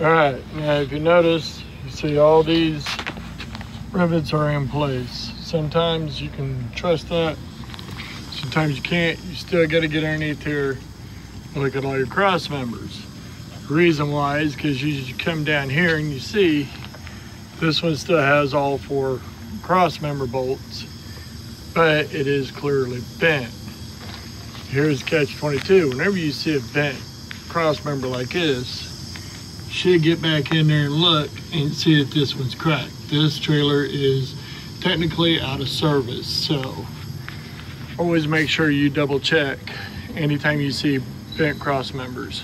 All right, now if you notice, you see all these rivets are in place. Sometimes you can trust that, sometimes you can't. You still got to get underneath here and look at all your cross members. The reason why is because you come down here and you see this one still has all four cross member bolts, but it is clearly bent. Here's catch 22. Whenever you see a bent cross member like this, should get back in there and look and see if this one's cracked. This trailer is technically out of service, so always make sure you double check anytime you see bent cross members.